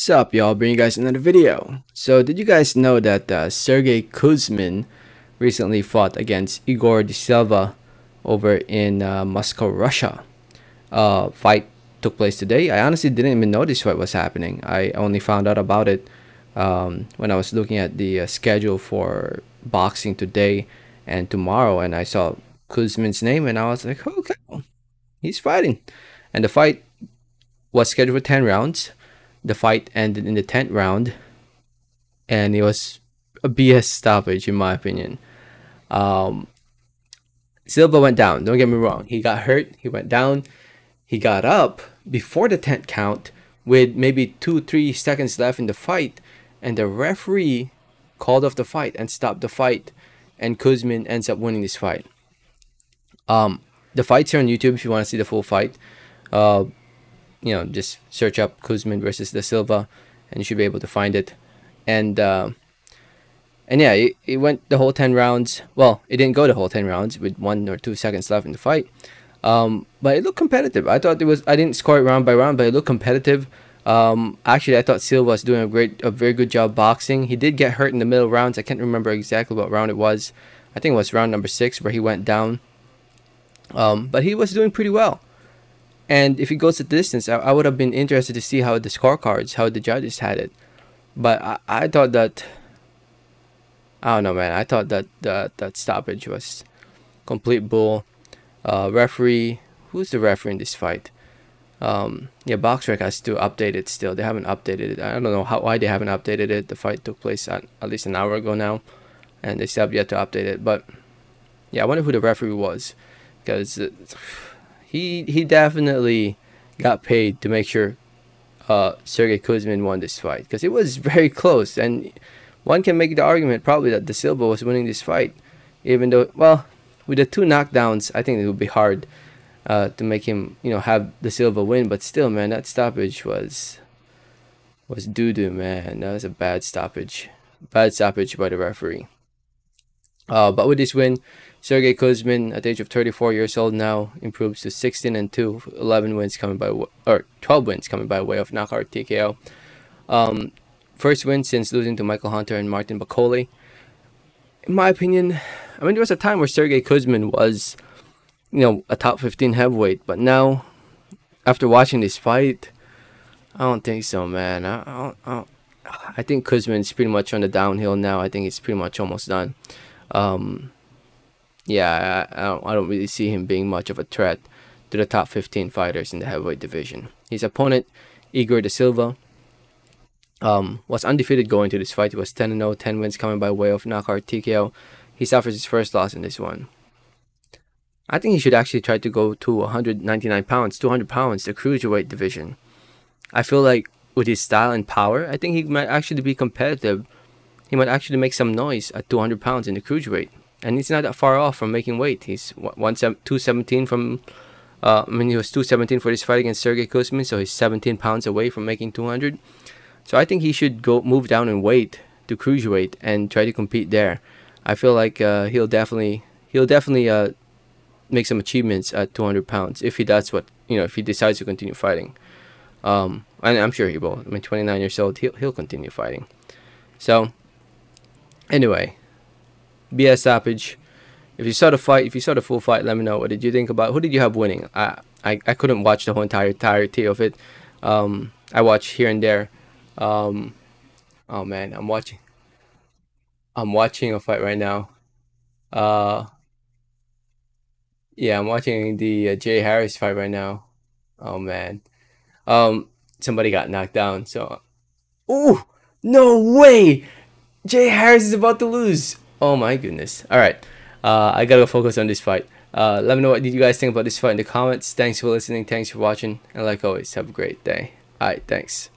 Sup y'all, bring you guys another video. So did you guys know that uh, Sergey Kuzmin recently fought against Igor da Silva over in uh, Moscow, Russia? Uh, fight took place today. I honestly didn't even notice what was happening. I only found out about it um, when I was looking at the uh, schedule for boxing today and tomorrow and I saw Kuzmin's name and I was like, okay, he's fighting. And the fight was scheduled for 10 rounds the fight ended in the 10th round and it was a BS stoppage in my opinion. Um, Silva went down, don't get me wrong. He got hurt, he went down, he got up before the 10th count with maybe 2 3 seconds left in the fight and the referee called off the fight and stopped the fight and Kuzmin ends up winning this fight. Um, the fight's here on YouTube if you want to see the full fight. Uh, you know, just search up Kuzmin versus Da Silva, and you should be able to find it. And uh, and yeah, it, it went the whole ten rounds. Well, it didn't go the whole ten rounds with one or two seconds left in the fight. Um, but it looked competitive. I thought it was. I didn't score it round by round, but it looked competitive. Um, actually, I thought Silva was doing a great, a very good job boxing. He did get hurt in the middle rounds. I can't remember exactly what round it was. I think it was round number six where he went down. Um, but he was doing pretty well. And if it goes the distance, I, I would have been interested to see how the scorecards, how the judges had it. But I, I thought that I don't know, man. I thought that that, that stoppage was complete bull. Uh, referee, who's the referee in this fight? Um, yeah, BoxRec has to update it still. They haven't updated it. I don't know how why they haven't updated it. The fight took place at, at least an hour ago now, and they still have yet to update it. But yeah, I wonder who the referee was, because. Uh, he he definitely got paid to make sure uh, Sergey Kuzmin won this fight because it was very close, and one can make the argument probably that Da Silva was winning this fight, even though well, with the two knockdowns, I think it would be hard uh, to make him you know have the Silva win, but still, man, that stoppage was was doo doo, man. That was a bad stoppage, bad stoppage by the referee. Uh, but with this win, Sergey Kuzmin, at the age of 34 years old now, improves to 16 and 2, 11 wins coming by or 12 wins coming by way of knockout TKO. Um, first win since losing to Michael Hunter and Martin Bakole. In my opinion, I mean there was a time where Sergey Kuzmin was, you know, a top 15 heavyweight, but now, after watching this fight, I don't think so, man. I, I, I, I think Kuzmin's pretty much on the downhill now. I think it's pretty much almost done. Um, yeah, I, I, don't, I don't really see him being much of a threat to the top 15 fighters in the heavyweight division. His opponent, Igor da Silva, um, was undefeated going to this fight. He was 10 0, 10 wins coming by way of knockout TKO. He suffers his first loss in this one. I think he should actually try to go to 199 pounds, 200 pounds, the cruiserweight division. I feel like with his style and power, I think he might actually be competitive. He might actually make some noise at 200 pounds in the cruiserweight and he's not that far off from making weight. He's two seventeen from. Uh, I mean, he was 217 for this fight against Sergey Kuzmin, so he's 17 pounds away from making 200. So I think he should go move down in weight to cruiserweight and try to compete there. I feel like uh, he'll definitely he'll definitely uh, make some achievements at 200 pounds if he does what you know if he decides to continue fighting. Um, and I'm sure he will. I mean, 29 years old, he'll he'll continue fighting. So anyway, BS stoppage. If you saw the fight, if you saw the full fight, let me know. What did you think about? Who did you have winning? I I, I couldn't watch the whole entire entirety of it. Um, I watched here and there. Um, oh man, I'm watching. I'm watching a fight right now. Uh, yeah, I'm watching the uh, Jay Harris fight right now. Oh man, um, somebody got knocked down. So, oh no way, Jay Harris is about to lose. Oh my goodness. All right. Uh, I gotta focus on this fight. Uh, let me know what did you guys think about this fight in the comments. Thanks for listening. Thanks for watching. And like always, have a great day. All right. Thanks.